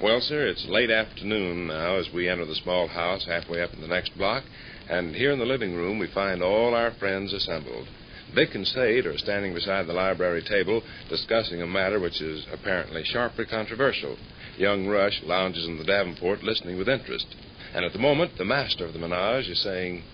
Well, sir, it's late afternoon now as we enter the small house halfway up in the next block, and here in the living room we find all our friends assembled. Vic and Sade are standing beside the library table discussing a matter which is apparently sharply controversial. Young Rush lounges in the Davenport listening with interest. And at the moment, the master of the menage is saying,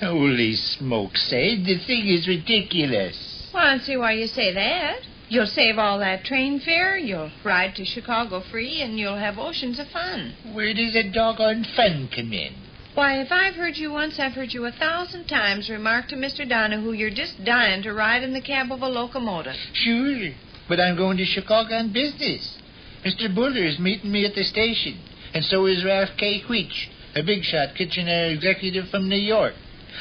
Holy smoke, Sade, the thing is ridiculous. Well, I don't see why you say that. You'll save all that train fare, you'll ride to Chicago free, and you'll have oceans of fun. Where does the doggone fun come in? Why, if I've heard you once, I've heard you a thousand times remark to Mr. Donahue you're just dying to ride in the cab of a locomotive. Sure, but I'm going to Chicago on business. Mr. Buller is meeting me at the station, and so is Ralph K. Weechel, a big shot Kitchenware executive from New York.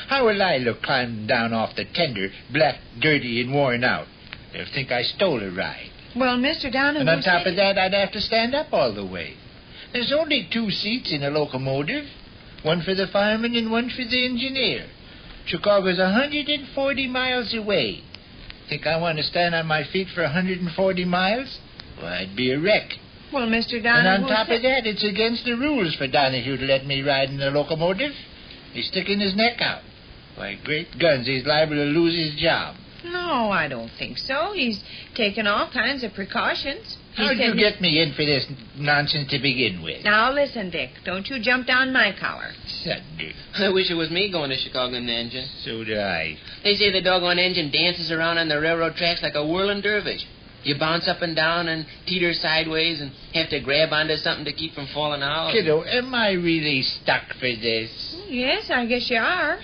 How will I look climbing down off the tender, black, dirty, and worn out? They'll think I stole a ride. Well, Mr. Donahue. And on top of that, I'd have to stand up all the way. There's only two seats in a locomotive one for the fireman and one for the engineer. Chicago's a 140 miles away. Think I want to stand on my feet for a 140 miles? Well, I'd be a wreck. Well, Mr. And on top of that, it's against the rules for Donahue to let me ride in the locomotive. He's sticking his neck out. Why, great guns, he's liable to lose his job. No, I don't think so. He's taken all kinds of precautions. He How'd said you he- get me in for this nonsense to begin with? Now, listen, Vic. Don't you jump down my collar. Thunder. I wish it was me going to Chicago in the engine. So do I. They say the doggone engine dances around on the railroad tracks like a whirling dervish. You bounce up and down and teeter sideways and have to grab onto something to keep from falling out. Kiddo, am I really stuck for this? Yes, I guess you are.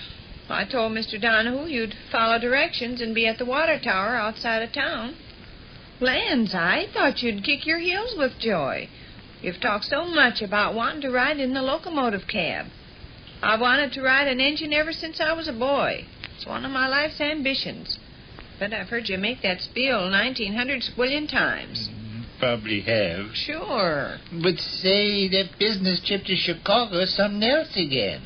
I told Mr. Donahue you'd follow directions and be at the water tower outside of town. Lands, I thought you'd kick your heels with joy. You've talked so much about wanting to ride in the locomotive cab. I've wanted to ride an engine ever since I was a boy. It's one of my life's ambitions. But I've heard you make that spiel 1900 squillion times. Mm-hmm. Probably have. Sure. But say, that business trip to Chicago is something else again.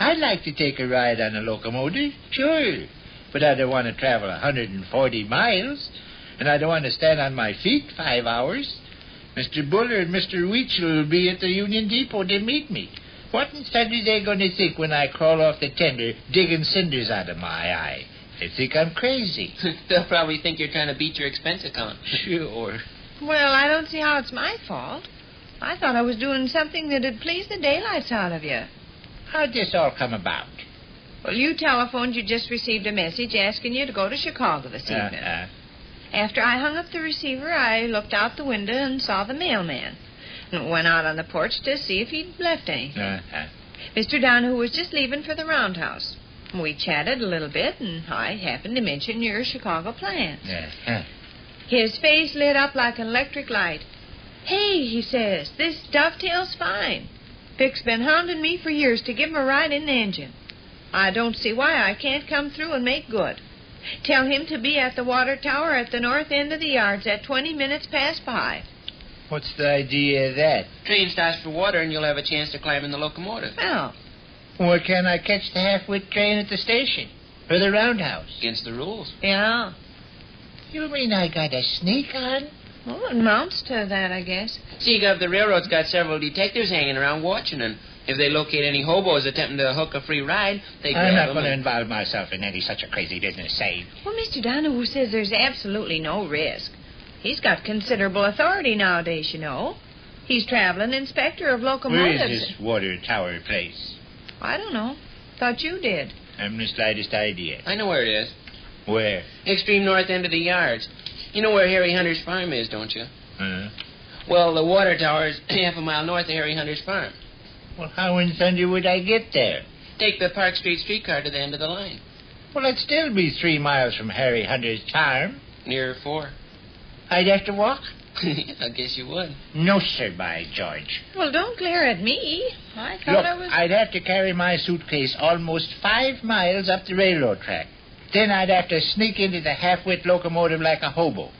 I'd like to take a ride on a locomotive, sure. But I don't want to travel a 140 miles. And I don't want to stand on my feet five hours. Mr. Buller and Mr. Weechel will be at the Union Depot to meet me. What in thunder are they going to think when I crawl off the tender, digging cinders out of my eye? They think I'm crazy. They'll probably think you're trying to beat your expense account. Sure. Well, I don't see how it's my fault. I thought I was doing something that'd please the daylights out of you. How'd this all come about? Well, you telephoned you just received a message asking you to go to Chicago this uh, evening. Uh-uh. After I hung up the receiver, I looked out the window and saw the mailman. And went out on the porch to see if he'd left anything. Uh-uh. Mr. Donahue was just leaving for the roundhouse. We chatted a little bit, and I happened to mention your Chicago plans. His face lit up like an electric light. Hey, he says, this dovetails fine. Vic's been hounding me for years to give him a ride in the engine. I don't see why I can't come through and make good. Tell him to be at the water tower at the north end of the yards at 20 minutes past five. What's the idea of that? Train stops for water and you'll have a chance to climb in the locomotive. Well, Or can I catch the half-wit train at the station? Or the roundhouse? Against the rules. yeah. You mean I got a sneak on? Well, it amounts to that, I guess. See, Gov, the railroad's got several detectives hanging around watching, and if they locate any hobos attempting to hook a free ride, they grab I'm not going to involve myself in any such a crazy business, say. Well, Mr. Donahue says there's absolutely no risk. He's got considerable authority nowadays, you know. He's traveling inspector of locomotives. is this water tower place? I don't know. Thought you did. I haven't the slightest idea. I know where it is. Where? Extreme north end of the yards. You know where Harry Hunter's farm is, don't you? Uh, Well, the water tower is half a mile north of Harry Hunter's farm. well, how in thunder would I get there? Take the Park Street streetcar to the end of the line. Well, I'd still be three miles from Harry Hunter's farm. Near four. I'd have to walk? I guess you would. No, sir, by George. Well, don't glare at me. I thought Look, I was. I'd have to carry my suitcase almost five miles up the railroad track. Then I'd have to sneak into the half-wit locomotive like a hobo.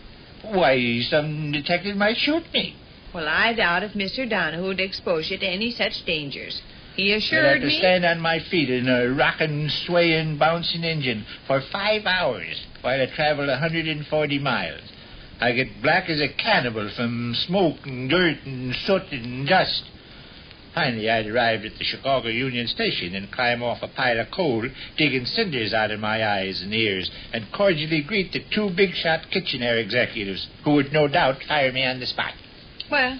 Why, some detective might shoot me. Well, I doubt if Mr. Donahue would expose you to any such dangers. He assured me. I'd have to me. stand on my feet in a rocking, swaying, bouncing engine for five hours while I traveled 140 miles. I get black as a cannibal from smoke and dirt and soot and dust. Finally, I'd arrived at the Chicago Union Station and climb off a pile of coal, digging cinders out of my eyes and ears, and cordially greet the two big shot Kitchenware executives, who would no doubt hire me on the spot. Well,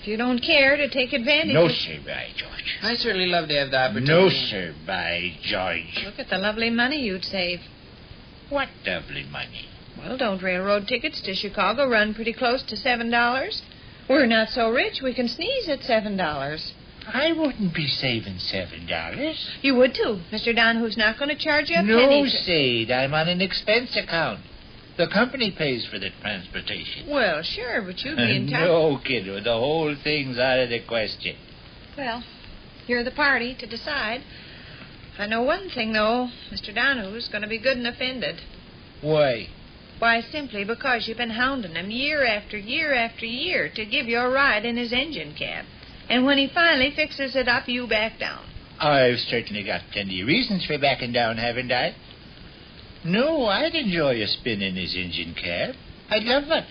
if you don't care to take advantage No, of... sir, by George. I certainly love to have the opportunity. No, sir, by George. Look at the lovely money you'd save. What lovely money. Well, don't railroad tickets to Chicago run pretty close to seven dollars? We're not so rich we can sneeze at seven dollars. I wouldn't be saving seven dollars. You would too. Mr. Donahue's not going to charge you a No, penny. Sade, I'm on an expense account. The company pays for the transportation. Well, sure, but you'd be entitled. no, kiddo, the whole thing's out of the question. Well, you're the party to decide. I know one thing, though. Mr. Donahue's going to be good and offended. Why? Why, simply because you've been hounding him year after year after year to give you a ride in his engine cab. And when he finally fixes it up, you back down. I've certainly got plenty of reasons for backing down, haven't I? No, I'd enjoy a spin in his engine cab. I'd love that.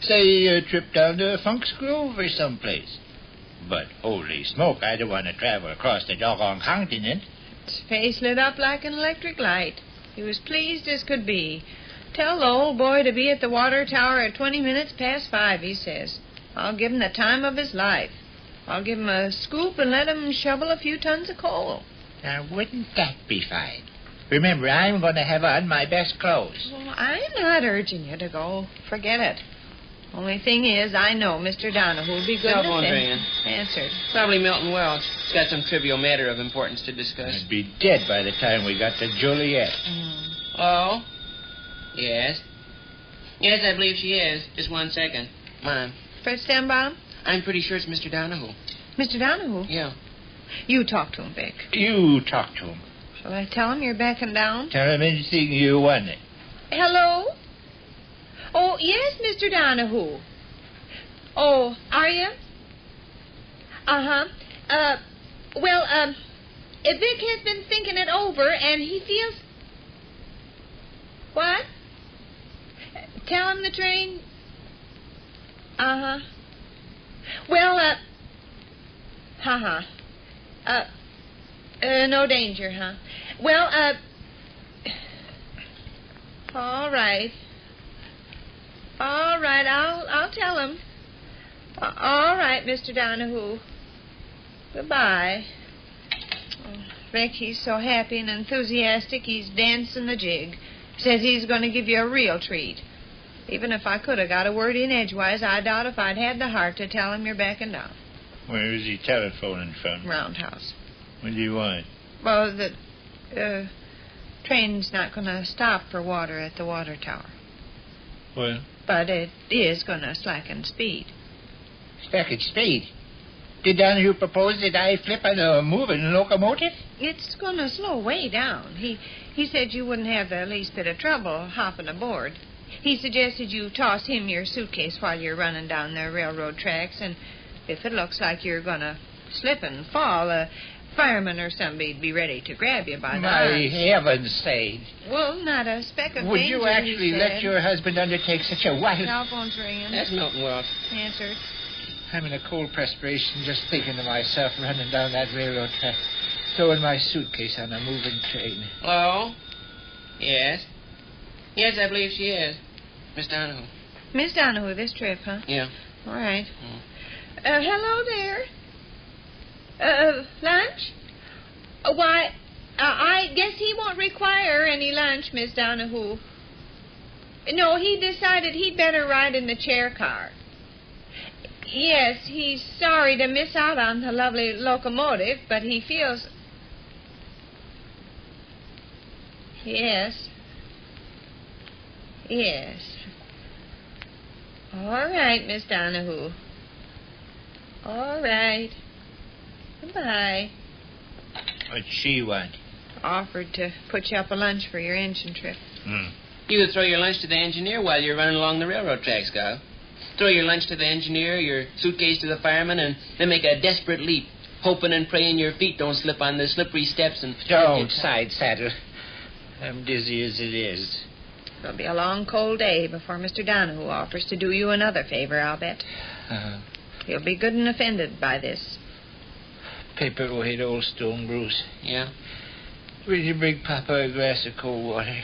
Say, a trip down to Funk's Grove or someplace. But holy smoke, I don't want to travel across the doggone continent. His face lit up like an electric light. He was pleased as could be. Tell the old boy to be at the water tower at 20 minutes past five, he says. I'll give him the time of his life. I'll give him a scoop and let him shovel a few tons of coal. Now, wouldn't that be fine? Remember, I'm going to have on my best clothes. Well, I'm not urging you to go. Forget it. Only thing is, I know Mr. Donahue will be good Cell enough phone's to- ringing. Answered. Probably Milton Welch. He's got some trivial matter of importance to discuss. I'd be dead by the time we got to Joliet. Mm. Oh? Yes? Yes, I believe she is. Just one second. Mine. Fred Stenbaum? I'm pretty sure it's Mr. Donahue. Mr. Donahue? Yeah. You talk to him, Vic. You talk to him. Shall I tell him you're backing down? Tell him anything you want. Hello? Oh, yes, Mr. Donahue. Oh, are you? Uh-huh. Uh, well, um, Vic has been thinking it over, and he feels... What? Tell him the train... Uh-huh. Well, uh... Ha-ha. Uh, uh, no danger, huh? Well, uh... All right. All right, I'll I'll tell him. A- All right, Mr. Donahue. Goodbye. Oh, Rick, he's so happy and enthusiastic, he's dancing the jig. Says he's going to give you a real treat. Even if I could have got a word in edgewise, I doubt if I'd had the heart to tell him you're backing down. Where is he telephoning from? Roundhouse. What do you want? Well, the uh, train's not going to stop for water at the water tower, Well, but it is going to slacken speed. Slacken speed. Did Donahue propose that I flip on a moving locomotive? It's going to slow way down. He he said you wouldn't have the least bit of trouble hopping aboard. He suggested you toss him your suitcase while you're running down the railroad tracks, and if it looks like you're going to slip and fall, a fireman or somebody'd be ready to grab you by the My arms. heavens, Sade. Well, not a speck of Would danger, you actually he let said. your husband undertake such a wild... Telephone's ringing. That's Milton Welch. Answered. I'm in a cold perspiration just thinking to myself running down that railroad track, throwing my suitcase on a moving train. Hello? Yes? Yes, I believe she is. Miss Donahue. Miss Donahue, this trip, huh? Yeah. All right. Mm. Uh, hello there. Uh, lunch? Uh, why, uh, I guess he won't require any lunch, Miss Donahue. No, he decided he'd better ride in the chair car. Yes, he's sorry to miss out on the lovely locomotive, but he feels. Yes. Yes. All right, Miss Donahue. All right. Goodbye. What'd she want? Offered to put you up a lunch for your engine trip. Hmm. You could throw your lunch to the engineer while you're running along the railroad tracks, Kyle. Throw your lunch to the engineer, your suitcase to the fireman, and then make a desperate leap, hoping and praying your feet don't slip on the slippery steps and Don't side saddle. I'm dizzy as it is. It'll be a long, cold day before Mr. Donahue offers to do you another favor, I'll bet. Uh, He'll be good and offended by this. paperweight old stone, Bruce. Yeah? Will you bring Papa a glass of cold water?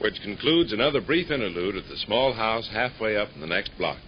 Which concludes another brief interlude at the small house halfway up in the next block.